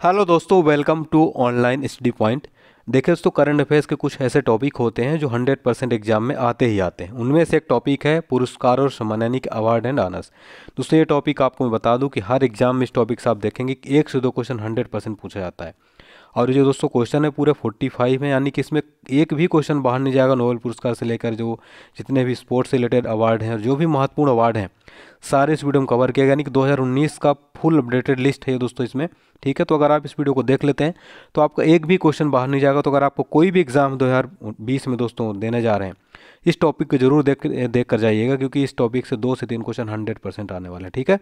Hello दोस्तों welcome to online study point देखिए दोस्तों करंट अफेयर्स के कुछ ऐसे टॉपिक होते हैं जो 100 परसेंट एग्ज़ाम में आते ही आते हैं। उनमें से एक टॉपिक है पुरस्कार और सम्मानिक अवार्ड एंड आनर्स दोस्तों, ये टॉपिक आपको मैं बता दूँ कि हर एग्ज़ाम में इस टॉपिक से आप देखेंगे कि एक से दो क्वेश्चन हंड्रेड परसेंट पूछा जाता है। और जो दोस्तों क्वेश्चन है, पूरे फोर्टी फाइव है, यानी कि इसमें एक भी क्वेश्चन बाहर नहीं जाएगा नोबेल पुरस्कार से लेकर जो जितने भी स्पोर्ट्स रिलेटेड अवार्ड हैं और जो भी महत्वपूर्ण अवार्ड हैं, सारे इस वीडियो में कवर किया गया, यानी कि 2019 का फुल अपडेटेड लिस्ट है दोस्तों इसमें, ठीक है? तो अगर आप इस वीडियो को देख लेते हैं तो आपका एक भी क्वेश्चन बाहर नहीं जाएगा तो अगर आपको कोई भी एग्ज़ाम 2020 में दोस्तों देने जा रहे हैं, इस टॉपिक को ज़रूर देख देख कर जाइएगा, क्योंकि इस टॉपिक से दो से तीन क्वेश्चन हंड्रेड परसेंट आने वाले हैं, ठीक है?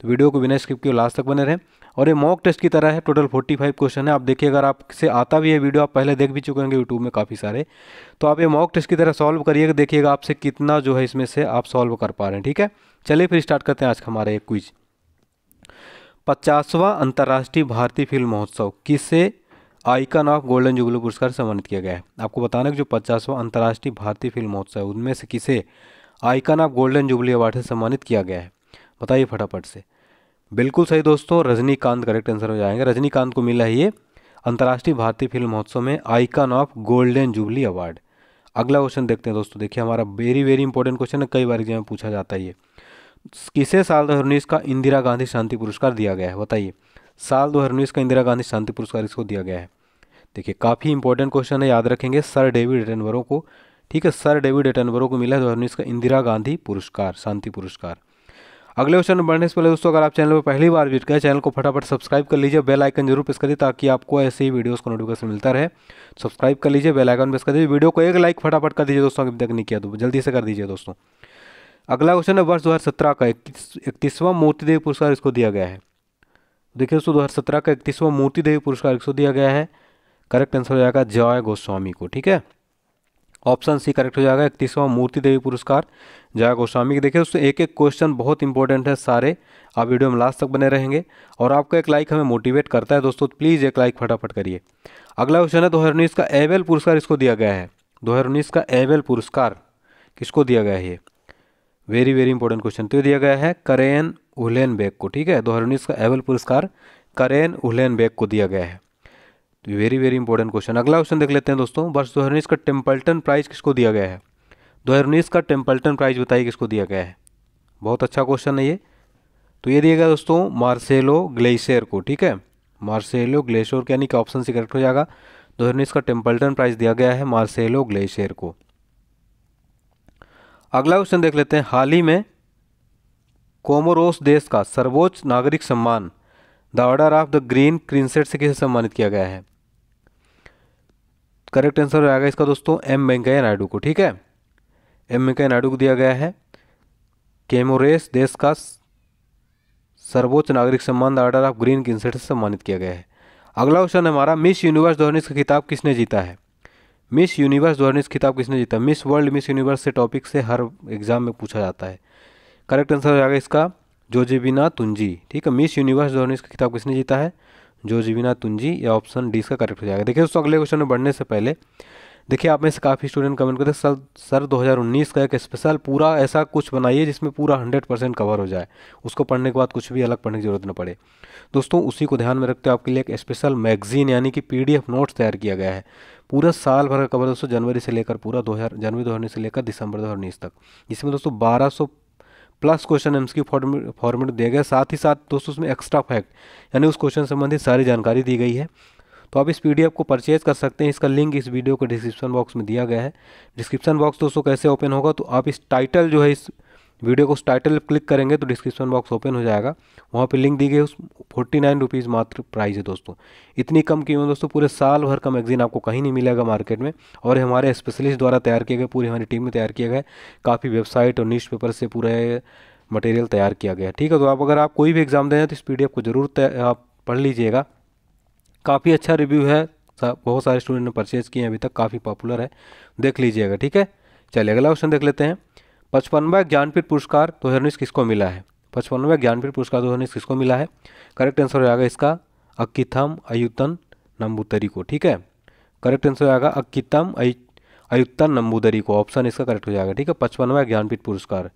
तो वीडियो को बिना स्किप किए लास्ट तक बने रहें। और ये मॉक टेस्ट की तरह है, टोटल फोर्टी फाइव क्वेश्चन है। आप देखिए, अगर आपसे आता भी है वीडियो, आप पहले देख भी चुके होंगे, यूट्यूब में काफ़ी सारे। तो आप ये मॉक टेस्ट की तरह सॉल्व करिएगा, देखिएगा आपसे कितना जो है इसमें से आप सॉल्व कर पा रहे हैं, ठीक है? चलिए फिर स्टार्ट करते हैं आज का हमारा एक क्विज। पचासवां अंतर्राष्ट्रीय भारतीय फ़िल्म महोत्सव, किसे आइकन ऑफ़ गोल्डन जुबली पुरस्कार सम्मानित किया गया है? आपको बताना कि जो पचासवां अंतर्राष्ट्रीय भारतीय फ़िल्म महोत्सव है, उनमें से किसे icon of golden jubilee award से सम्मानित किया गया है? बताइए फटाफट से। बिल्कुल सही दोस्तों, रजनीकांत करेक्ट आंसर हो जाएँगे। रजनीकांत को मिला है ये अंतर्राष्ट्रीय भारतीय फ़िल्म महोत्सव में icon of golden jubilee award. अगला क्वेश्चन देखते हैं दोस्तों। देखिए, हमारा वेरी वेरी इंपॉर्टेंट क्वेश्चन है। कई बार एग्ज़ाम में पूछा जाता है ये किसे साल दो उन्नीस का इंदिरा गांधी शांति पुरस्कार दिया गया है? बताइए। साल दो उन्नीस का इंदिरा गांधी शांति पुरस्कार इसको दिया गया है। देखिए, काफ़ी इंपॉर्टेंट क्वेश्चन है, याद रखेंगे, सर डेविड एटनबरो को, ठीक है, सर डेविड एटनबरो को मिला है दो का इंदिरा गांधी पुरस्कार, शांति पुरस्कार। अगले क्वेश्चन बढ़ने से पहले दोस्तों, अगर आप चैनल पर पहली बार विज़िट करें चैनल को फटाफट सब्सक्राइब कर लीजिए, बेल आइकन ज़रूर प्रेस करिए, ताकि आपको ऐसे ही वीडियोस को नोटिफिकेशन मिलता रहे। सब्सक्राइब कर लीजिए, बेल आइकन प्रेस कर दीजिए, वीडियो को एक लाइक फटाफट कर दीजिए दोस्तों, अभी तक नहीं किया तो जल्दी से कर दीजिए दोस्तों। अगला क्वेश्चन है वर्ष दो हज़ार सत्रह का इकतीसवां मूर्ति देवी पुरस्कार इसको दिया गया है। देखिए दोस्तों, दो हज़ार सत्रह का इकतीसवां मूर्ति देवी पुरस्कार इसको दिया गया है। करेक्ट आंसर हो जाएगा जय गोस्वामी को, ठीक है? ऑप्शन सी करेक्ट हो जाएगा इकतीसवां मूर्ति देवी पुरस्कार जया गोस्वामी की। देखिए दोस्तों एक एक क्वेश्चन बहुत इंपॉर्टेंट है सारे, आप वीडियो में लास्ट तक बने रहेंगे और आपका एक लाइक हमें मोटिवेट करता है दोस्तों प्लीज़ एक लाइक फटाफट करिए। अगला क्वेश्चन है दो हज़ार उन्नीस का एवेल पुरस्कार इसको दिया गया है। दो हज़ार उन्नीस का एवेल पुरस्कार किसको दिया गया है ये? Very very important question. तो दिया गया है करेन उलेन बेग को, ठीक है? दो का एवल पुरस्कार करेन उलेन बेग को दिया गया है। तो वेरी वेरी इंपॉर्टेंट क्वेश्चन। अगला क्वेश्चन देख लेते हैं दोस्तों। वर्ष दो का टेम्पल्टन प्राइज किसको दिया गया है? दो का टेम्पल्टन प्राइज बताइए किसको दिया गया है? बहुत अच्छा क्वेश्चन है ये। तो ये दिया गया दोस्तों मार्सेलो ग्लेशियर को, ठीक है? मार्सेलो ग्लेशियर यानी कि ऑप्शन सी करेक्ट हो जाएगा। दो का टेम्पल्टन प्राइज दिया गया है मार्सेलो ग्लेशियर को। अगला क्वेश्चन देख लेते हैं। हाल ही में कोमोरोस देश का सर्वोच्च नागरिक सम्मान, the order of the green crescent से किसे सम्मानित किया गया है? करेक्ट आंसर जाएगा इसका दोस्तों, एम वेंकैया नायडू को, ठीक है? एम वेंकैया नायडू को दिया गया है। केमोरेस देश का सर्वोच्च नागरिक सम्मान, the order of green crescent से सम्मानित किया गया है। अगला क्वेश्चन हमारा, मिस यूनिवर्स दो का खिताब किसने जीता है? मिस यूनिवर्स दो खिताब किसने जीता। मिस वर्ल्ड, मिस यूनिवर्स से टॉपिक से हर एग्ज़ाम में पूछा जाता है। करेक्ट आंसर हो जाएगा इसका, जोजीबिना तुंजी। ठीक है, मिस यूनिवर्स दो का खिताब किसने जीता है। जोजीबिना तुंजी या ऑप्शन डी इसका करेक्ट हो जाएगा। देखिए दोस्तों, अगले क्वेश्चन में बढ़ने से पहले देखिए, आप में से काफ़ी स्टूडेंट कमेंट करते सर सर 2019 का एक स्पेशल पूरा ऐसा कुछ बनाइए जिसमें पूरा 100 परसेंट कवर हो जाए। उसको पढ़ने के बाद कुछ भी अलग पढ़ने की ज़रूरत न पड़े। दोस्तों, उसी को ध्यान में रखते हुए आपके लिए एक स्पेशल मैगजीन यानी कि पीडीएफ नोट्स तैयार किया गया है। पूरा साल भर का कवर दोस्तों, जनवरी से लेकर पूरा दो जनवरी दो से लेकर दिसंबर दो हज़ार उन्नीस तक। जिसमें दोस्तों बारह प्लस क्वेश्चन एम्स की फॉर्मेट दिया गया साथ ही साथ दोस्तों, उसमें एक्स्ट्रा फैक्ट यानी उस क्वेश्चन संबंधित सारी जानकारी दी गई है। तो आप इस पीडीएफ को परचेज कर सकते हैं। इसका लिंक इस वीडियो के डिस्क्रिप्शन बॉक्स में दिया गया है। डिस्क्रिप्शन बॉक्स दोस्तों कैसे ओपन होगा तो आप इस टाइटल जो है, इस वीडियो को उस टाइटल क्लिक करेंगे तो डिस्क्रिप्शन बॉक्स ओपन हो जाएगा। वहाँ पे लिंक दी गई उस फोर्टी नाइन रुपीज़ मात्र प्राइस है दोस्तों। इतनी कम कीमत दोस्तों? पूरे साल भर का मैगजीन आपको कहीं नहीं मिलेगा मार्केट में और हमारे स्पेशलिस्ट द्वारा तैयार किए गए, पूरी हमारी टीम में तैयार किया गया काफ़ी वेबसाइट और न्यूज़ पेपर से पूरे मटेरियल तैयार किया गया ठीक है तो आप अगर आप कोई भी एग्ज़ाम दें तो इस पीडीएफ को ज़रूर आप पढ़ लीजिएगा। काफ़ी अच्छा रिव्यू है। बहुत सारे स्टूडेंट ने परचेज़ किए हैं, अभी तक काफ़ी पॉपुलर है। देख लीजिएगा, ठीक है? चलिए, अगला क्वेश्चन देख लेते हैं। पचपनवा ज्ञानपीठ पुरस्कार दो हज़ार उन्नीस किसको मिला है? पचपनवा ज्ञानपीठ पुरस्कार दो हज़ार उन्नीस किसको मिला है? करेक्ट आंसर हो जाएगा इसका अक्कीथम अयुतन नंबूतरी को, ठीक है? करेक्ट आंसर हो जाएगा अक्कीतम अयुतन नंबूदरी को। ऑप्शन इसका करेक्ट हो जाएगा, ठीक है? पचपनवा ज्ञानपीठ पुरस्कार।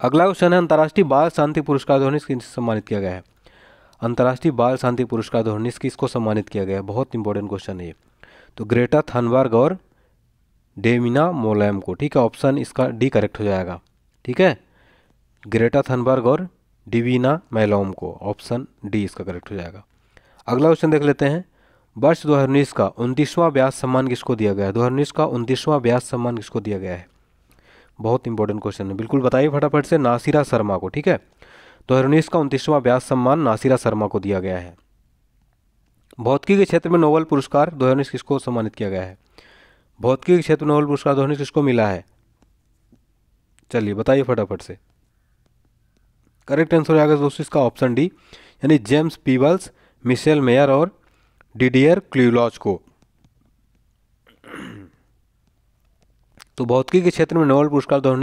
अगला क्वेश्चन है, अंतर्राष्ट्रीय बाल शांति पुरस्कार दो किससे सम्मानित किया गया है? अंतर्राष्ट्रीय बाल शांति पुरस्कार दो किसको सम्मानित किया गया है? बहुत इंपॉर्टेंट क्वेश्चन है ये। तो ग्रेटा थनबर्ग और डेमिना मोलैम को, ठीक है? ऑप्शन इसका डी करेक्ट हो जाएगा। ठीक है? ग्रेटा थनबर्ग और डिवीना मैलोम को ऑप्शन डी इसका करेक्ट हो जाएगा। अगला क्वेश्चन देख लेते हैं। वर्ष दो का उनतीसवां व्यास सम्मान किसको दिया गया है? दो का उनतीसवां व्यास सम्मान किसको दिया गया है? बहुत इंपॉर्टेंट क्वेश्चन है। बिल्कुल बताइए फटाफट से नासिरा शर्मा को, ठीक है? तो उन्नीस का उनतीसवां व्यास सम्मान नासिरा शर्मा को दिया गया है। भौतिकी के क्षेत्र में नोबल पुरस्कार दो किसको सम्मानित किया गया है? भौतिकी के क्षेत्र में नोबल पुरस्कार दो किसको मिला है? चलिए बताइए फटाफट से। करेक्ट आंसर हो जाएगा दोस्तों इसका ऑप्शन डी यानी जेम्स पीबल्स, मिशेल मेयर और डिडियर क्ल्यूलॉज को। तो भौतिकी के क्षेत्र में नोबल पुरस्कार दो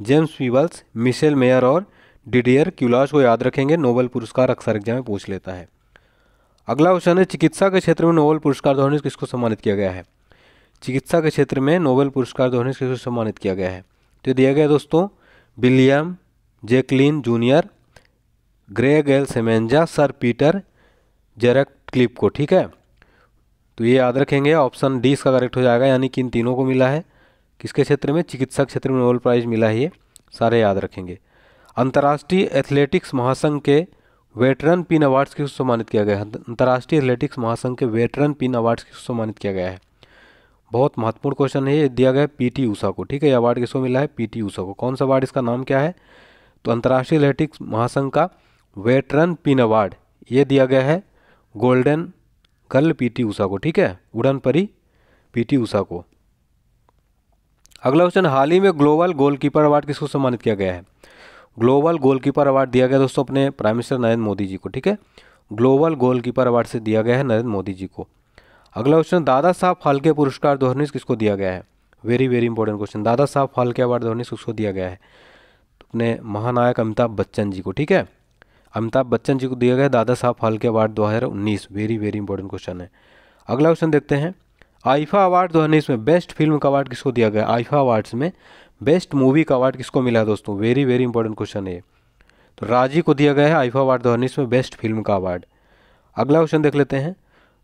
जेम्स पीबल्स, मिशेल मेयर और डिडियर क्यूलाश को याद रखेंगे। नोबल पुरस्कार अक्सर एग्ज़ाम में पूछ लेता है। अगला क्वेश्चन है, चिकित्सा के क्षेत्र में नोबल पुरस्कार दो किसको सम्मानित किया गया है? चिकित्सा के क्षेत्र में नोबेल पुरस्कार दो किसको सम्मानित किया गया है? तो दिया गया दोस्तों, William Kaelin junior, Gregg L Semenza, sir Peter J Ratcliffe को, ठीक है? तो ये याद रखेंगे, ऑप्शन डी इसका करेक्ट हो जाएगा, यानी कि इन तीनों को मिला है। किसके क्षेत्र में? चिकित्सा क्षेत्र में नोबेल प्राइज मिला है ये सारे याद रखेंगे। अंतर्राष्ट्रीय एथलेटिक्स महासंघ के वेटरन पिन अवार्ड्स किसको सम्मानित किया गया है। अंतर्राष्ट्रीय एथलेटिक्स महासंघ के वेटरन पिन अवार्ड्स किसको सम्मानित किया गया है। बहुत महत्वपूर्ण क्वेश्चन है ये। दिया गया है पीटी ऊषा को। ठीक है, ये अवार्ड किसको मिला है? पीटी ऊषा को। कौन सा अवार्ड? इसका नाम क्या है? तो अंतर्राष्ट्रीय एथलेटिक्स महासंघ का वेटरन पिन अवार्ड ये दिया गया है गोल्डन गर्ल पीटी ऊषा को। ठीक है उड़न परी पीटी ऊषा को। अगला क्वेश्चन हाल ही में ग्लोबल गोलकीपर अवार्ड किसको सम्मानित किया गया है? ग्लोबल गोलकीपर अवार्ड दिया गया दोस्तों अपने प्राइम मिनिस्टर नरेंद्र मोदी जी को, ठीक है? ग्लोबल गोलकीपर अवार्ड से दिया गया है नरेंद्र मोदी जी को। अगला क्वेश्चन दादा साहब फाल्के पुरस्कार दो किसको दिया गया है? Very very important question Dada Saheb Phalke award दो किसको दिया गया है? अपने महानायक अमिताभ बच्चन जी को, ठीक है? अमिताभ बच्चन जी को दिया गया Dada Saheb Phalke award 2019 very very important question है। अगला क्वेश्चन देखते हैं। आईफा अवार्ड दो में बेस्ट फ़िल्म का अवार्ड किसको दिया गया? आईफा अवार्ड्स में बेस्ट मूवी का अवार्ड किसको मिला है दोस्तों? वेरी वेरी इंपॉर्टेंट क्वेश्चन है तो राज़ी को दिया गया है आईफा अवार्ड दो में बेस्ट फ़िल्म का अवार्ड अगला क्वेश्चन देख लेते हैं।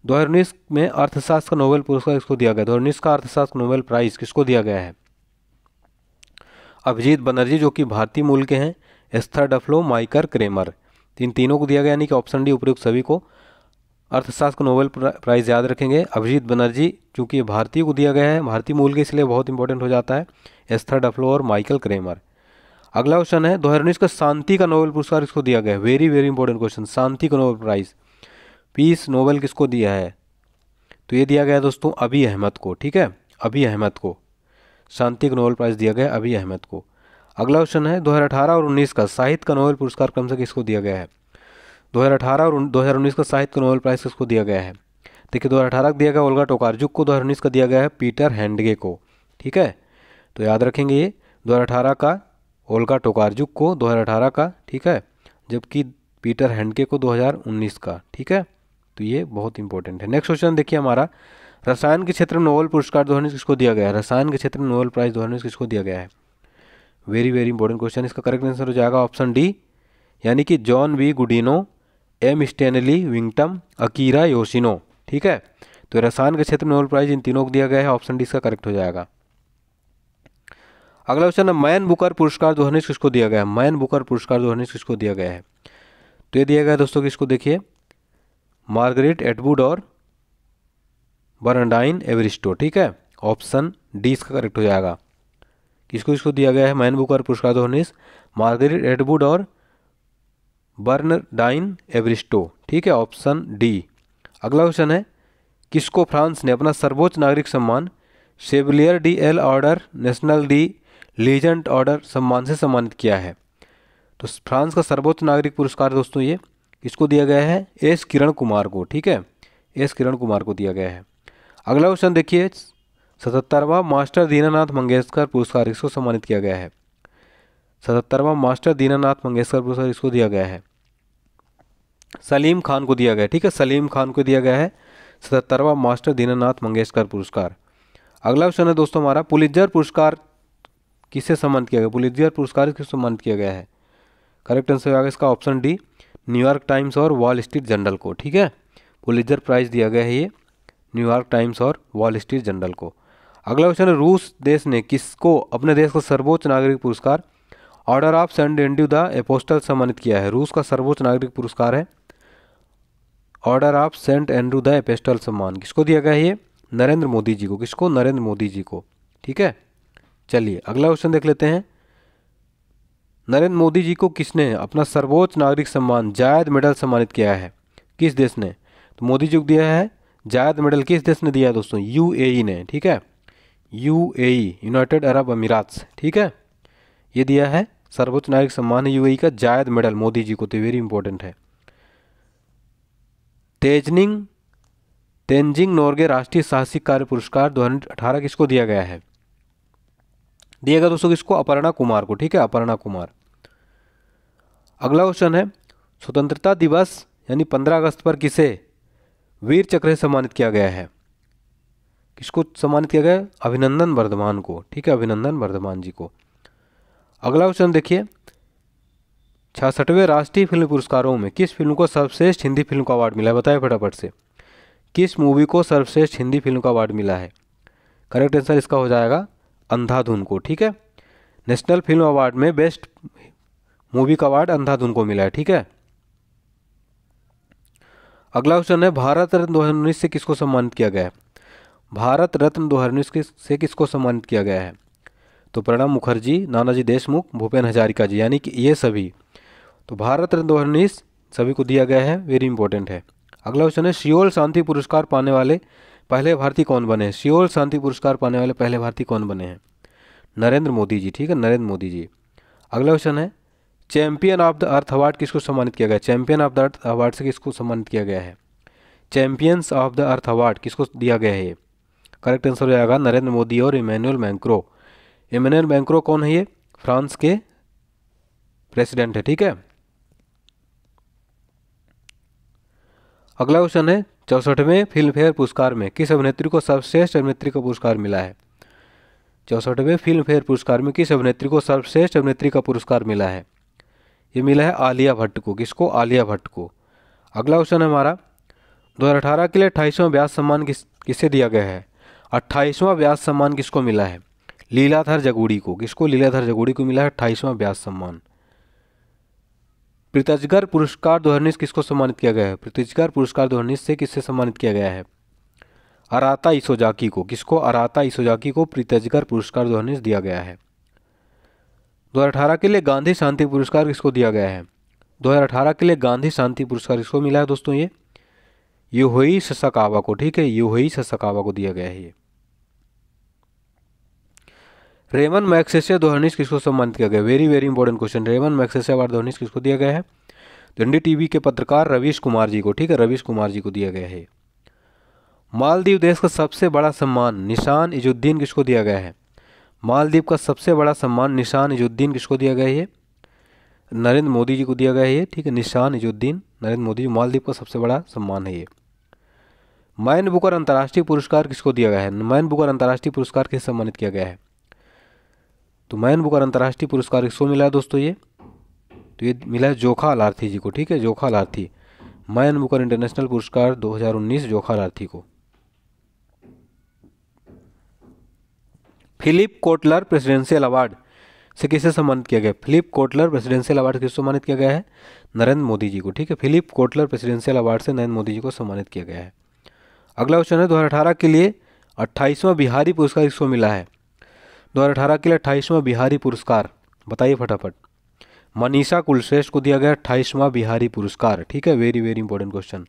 दो हज़ार उन्नीस में अर्थशास्त्र का नोबेल पुरस्कार किसको दिया गया? दो का अर्थशास्त्र नोबेल प्राइज किसको दिया गया है? अभिजीत बनर्जी, जो कि भारतीय मूल के हैं एस्थर डफलो माइकर क्रेमर। इन तीनों को दिया गया, यानी कि ऑप्शन डी उपयुक्त सभी को। अर्थशास्त्र को नोबेल प्राइज़ याद रखेंगे। अभिजीत बनर्जी, चूँकि भारतीय को दिया गया है, भारतीय मूल के इसलिए बहुत इंपॉर्टेंट हो जाता है एस्थर डफलो और माइकल क्रेमर। अगला क्वेश्चन है, दो हज़ार उन्नीस का शांति का नोबेल पुरस्कार इसको दिया गया है? वेरी वेरी इंपॉर्टेंट क्वेश्चन शांति का नोबेल प्राइज़। पीस नोबेल किसको दिया है? तो ये दिया गया दोस्तों, अभी अहमद को, ठीक है? अभी अहमद को। शांति का नोबेल प्राइज़ दिया गया अभी अहमद को। अगला क्वेश्चन है 2018 और 19 का साहित्य का नोबेल पुरस्कार क्रम से किसको दिया गया है? 2018 और 2019 का साहित्य नोबेल प्राइज किसको दिया गया है? देखिए 2018 का दिया गया ओल्गा टोकारजुक को 2019 का दिया गया है पीटर हैंडगे को, ठीक है? तो याद रखेंगे ये 2018 का ओल्गा टोकारजुक को 2018 का, ठीक है? जबकि पीटर हैंडके को 2019 का, ठीक है? तो ये बहुत इंपॉर्टेंट है। नेक्स्ट क्वेश्चन देखिए हमारा, रसायन के क्षेत्र में नोबेल पुरस्कार दो किसको दिया गया है? रसायन के क्षेत्र में नोबेल प्राइज दो किसको दिया गया है? वेरी वेरी इंपॉर्टेंट क्वेश्चन इसका करेक्ट आंसर हो जाएगा ऑप्शन डी यानी कि John B Goodenough M Stanley Whittingham Akira Yoshino ठीक है? तो रसायन के क्षेत्र में नोबेल प्राइज इन तीनों को दिया गया है ऑप्शन डी इसका करेक्ट हो जाएगा। अगला क्वेश्चन है मैन बुकर पुरस्कार दो किसको दिया गया है? मैन बुकर पुरस्कार दो किसको दिया गया है? तो ये दिया गया दोस्तों किसको देखिए? मार्गरेट एटवुड और बर्नडाइन एवरिस्टो ठीक है? ऑप्शन डी इसका करेक्ट हो जाएगा। किसको किसको दिया गया है? मैन बुकर पुरस्कार दो मार्गरेट एडवुड और बर्नडाइन एवरिस्टो। ठीक है, ऑप्शन डी। अगला क्वेश्चन है, किसको फ्रांस ने अपना सर्वोच्च नागरिक सम्मान, chevalier de l order, national de legion order सम्मान से सम्मानित किया है? तो फ्रांस का सर्वोच्च नागरिक पुरस्कार दोस्तों ये, किसको दिया गया है? एस किरण कुमार को। ठीक है, एस किरण कुमार को दिया गया है। अगला क्वेश्चन देखिए, सतहत्तरवा मास्टर दीनानाथ मंगेशकर पुरस्कार इसको सम्मानित किया गया है। सतहत्तरवा मास्टर दीनानाथ मंगेशकर पुरस्कार इसको दिया गया है। सलीम खान को दिया गया, ठीक है? सलीम खान को दिया गया है सतहत्तरवा मास्टर दीनानाथ मंगेशकर पुरस्कार। अगला क्वेश्चन है दोस्तों हमारा पुलिजर पुरस्कार किससे सम्मानित किया गया? पुलित्जर पुरस्कार किसको सम्मानित किया गया है? करेक्ट आंसर आएगा इसका option D New York Times और वॉल स्ट्रीट जनरल को, ठीक है? पुलित्जर प्राइज दिया गया है ये न्यूयॉर्क टाइम्स और वॉल स्ट्रीट जनरल को। अगला क्वेश्चन है, रूस देश ने किसको, अपने देश का सर्वोच्च नागरिक पुरस्कार order of Saint Andrew the apostle सम्मानित किया है। रूस का सर्वोच्च नागरिक पुरस्कार है। Order of Saint Andrew the apostle सम्मान। किसको दिया गया है ये? नरेंद्र मोदी जी को। किसको? नरेंद्र मोदी जी को। ठीक है? चलिए, अगला क्वेश्चन देख लेते हैं। नरेंद्र मोदी जी को किसने अपना सर्वोच्च नागरिक सम्मान, जायद मेडल सम्मानित किया है? किस देश ने? तो मोदी जी को दिया है। जायद मेडल किस देश ने दिया है दोस्तों? यूएई ने। ठीक है? यूएई, यूनाइटेड अरब अमीरात ठीक है? ये दिया है सर्वोच्च नागरिक सम्मान यूएई का जायद मेडल मोदी जी को तो वेरी इंपॉर्टेंट है। तेजनिंग तेंजिंग नोर्गे राष्ट्रीय साहसिक कार्य पुरस्कार 2018 किसको दिया गया है? दिया गया दोस्तों किसको? अपर्णा कुमार को, ठीक है? अपर्णा कुमार। अगला क्वेश्चन है, स्वतंत्रता दिवस, यानी 15 अगस्त पर किसे वीर चक्र से सम्मानित किया गया है? किसको सम्मानित किया गया? अभिनंदन वर्धमान को, ठीक है? अभिनंदन वर्धमान जी को। अगला क्वेश्चन देखिए। छियासठवें राष्ट्रीय फ़िल्म पुरस्कारों में किस फ़िल्म को सर्वश्रेष्ठ हिंदी फ़िल्म का अवार्ड मिला है? बताए फटाफट से। किस मूवी को सर्वश्रेष्ठ हिंदी फ़िल्म का अवार्ड मिला है? करेक्ट आंसर इसका हो जाएगा अंधाधुन को, ठीक है? नेशनल फ़िल्म अवार्ड में बेस्ट मूवी का अवार्ड अंधाधुन को मिला है, ठीक है? अगला क्वेश्चन है, भारत रत्न दो हज़ार उन्नीस से किसको सम्मानित किया गया है? भारत रत्न दो हज़ार उन्नीस से किसको सम्मानित किया गया है? तो प्रणब मुखर्जी, नानाजी देशमुख, भूपेन हजारिका जी, यानी कि ये सभी। तो भारत रत्न दो सभी को दिया गया है वेरी इंपॉर्टेंट है। अगला क्वेश्चन है, सियोल शांति पुरस्कार पाने वाले पहले भारतीय कौन बने? हैं सियोल शांति पुरस्कार पाने वाले पहले भारतीय कौन बने हैं? नरेंद्र मोदी जी, ठीक है? नरेंद्र मोदी जी। अगला क्वेश्चन है, champion of the earth award किसको सम्मानित किया गया? Champion of the earth award से किसको सम्मानित किया गया है? Champions of the earth award किसको दिया गया है? करेक्ट आंसर हो जाएगा नरेंद्र मोदी और इमैनुअल मैंक्रो। इमैनुअल मैंक्रो कौन है ये? फ्रांस के प्रेसिडेंट है, ठीक है? अगला क्वेश्चन है, चौसठवें फ़िल्म फेयर पुरस्कार में किस अभिनेत्री को सर्वश्रेष्ठ अभिनेत्री का पुरस्कार मिला है? चौसठवें फ़िल्म फेयर पुरस्कार में किस अभिनेत्री को सर्वश्रेष्ठ अभिनेत्री का पुरस्कार मिला है? ये मिला है आलिया भट्ट को। किसको? आलिया भट्ट को। अगला क्वेश्चन है हमारा 2018 के लिए अट्ठाईसवां व्यास सम्मान किस, किसे दिया गया है? अट्ठाईसवां व्यास सम्मान किसको मिला है? लीलाधर जगूड़ी को, किसको लीलाधर जगूड़ी को मिला है? अट्ठाईसवां व्यास सम्मान। प्रीतजगर पुरस्कार दो किसको सम्मानित किया गया है? प्रीतजगर पुरस्कार दो से किससे सम्मानित किया गया है? अराता इसोजाकी को, किसको? अराता इसोजाकी को प्रीतजगर पुरस्कार दो दिया गया है। 2018 के लिए गांधी शांति पुरस्कार किसको दिया गया है? 2018 के लिए गांधी शांति पुरस्कार किसको मिला है दोस्तों ये? यूहोई ससाकावा को, ठीक है? यूहोई ससाकावा को दिया गया है ये। रेमन मैक्सेसिया दोहनीस किसको सम्मानित किया गया? Very very important question Ramon Magsaysay award दोहनीस किसको दिया गया है? एन टीवी के पत्रकार रवीश कुमार जी को, ठीक है? रवीश कुमार जी को दिया गया है। मालदीव देश का सबसे बड़ा सम्मान निशान इजुद्दीन किसको दिया गया है? मालदीव का सबसे बड़ा सम्मान निशान इजुद्दीन किसको दिया गया है? नरेंद्र मोदी जी को दिया गया है, ठीक है? निशान इजुद्दीन नरेंद्र मोदी जी, मालदीव का सबसे बड़ा सम्मान है ये। मैन बुकर अंतर्राष्ट्रीय पुरस्कार किसको दिया गया है? मैन बुकर अंतर्राष्ट्रीय पुरस्कार किस सम्मानित किया गया है? तो मैन बुकर अंतर्राष्ट्रीय पुरस्कार किसको मिला है दोस्तों ये। तो ये मिला है जोखा लार्थी जी को, ठीक है? जोखा लार्थी। मैन बुकर इंटरनेशनल पुरस्कार 2019 जोखा लार्थी को। फिलिप कोटलर प्रेसिडेंशियल अवार्ड से किसे सम्मानित किया गया? फिलिप कोटलर प्रेसिडेंशियल अवार्ड किसको सम्मानित किया गया है? नरेंद्र मोदी जी को, ठीक है? फिलिप कोटलर प्रेसिडेंशियल अवार्ड से नरेंद्र मोदी जी को सम्मानित किया गया है। अगला क्वेश्चन है, दो हज़ार अठारह के लिए अट्ठाईसवां बिहारी पुरस्कार किसको मिला है। 2018 के लिए अट्ठाईसवां बिहारी पुरस्कार। बताइए फटाफट। मनीषा कुलश्रेष्ठ को दिया गया अट्ठाईसवां बिहारी पुरस्कार। ठीक है वेरी वेरी इंपॉर्टेंट क्वेश्चन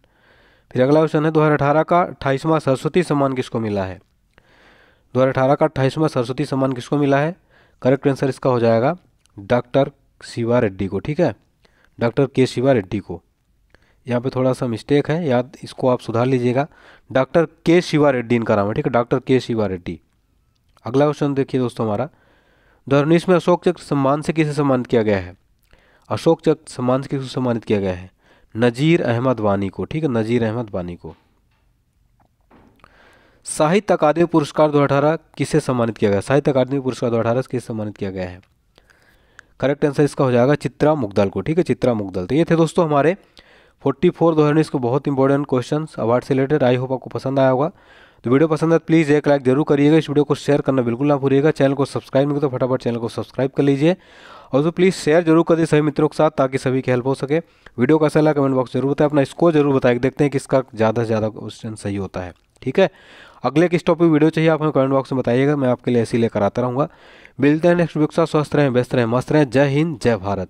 फिर अगला क्वेश्चन है, दो हज़ार अठारह का अट्ठाईसवां सरस्वती सम्मान किसको मिला है? दो हज़ार अठारह का अट्ठाईसवां सरस्वती सम्मान किसको मिला है? करेक्ट आंसर इसका हो जाएगा डॉक्टर शिवा रेड्डी को। ठीक है डॉक्टर के शिवा रेड्डी को। यहाँ पे थोड़ा सा मिस्टेक है, याद इसको आप सुधार लीजिएगा। डॉक्टर के शिवा रेड्डी इनका नाम है, ठीक है डॉक्टर के शिवा रेड्डी। अगला क्वेश्चन देखिए दोस्तों हमारा। दो में अशोक चक्र सम्मान से किसे सम्मानित किया गया है? अशोक चक्र सम्मान से किसे सम्मानित किया गया है? नज़ीर अहमद वानी को, ठीक है? नज़ीर अहमद वानी को। साहित्य अकादमी पुरस्कार दो अठारह किसे सम्मानित किया गया? साहित्य अकादमी पुरस्कार दो अठारह किसे सम्मानित किया गया है? करेक्ट आंसर इसका हो जाएगा चित्रा मुगदल को, ठीक है? चित्रा मुगदल। तो ये थे दोस्तों हमारे फोर्टी फोर दो हज़ार उन्नीस को बहुत इंपॉर्टेंट क्वेश्चन अवार्ड से रिलेटेड आई होप आपको पसंद आया होगा। तो वीडियो पसंद है प्लीज़ एक लाइक ज़रूर करिएगा। इस वीडियो को शेयर करना बिल्कुल ना भूलिएगा। चैनल को सब्सक्राइब नहीं तो फटाफट चैनल को सब्सक्राइब कर लीजिए। और तो प्लीज़ शेयर ज़रूर कर सभी मित्रों के साथ ताकि सभी की हेल्प हो सके। वीडियो का सलाह कमेंट बॉक्स ज़रूर बताएँ, अपना स्कोर ज़रूर बताएँ। देखते हैं कि इसका ज़्यादा से ज़्यादा क्वेश्चन सही होता है। ठीक है? अगले किस टॉपिक वीडियो चाहिए आप हमें कमेंट बॉक्स में बताइएगा। मैं आपके लिए ऐसी लेकर आता रहूँगा। मिलते हैं नेक्स्ट वीडियो के साथ। स्वस्थ रहें, व्यस्त रहें, मस्त रहें। जय हिंद, जय भारत।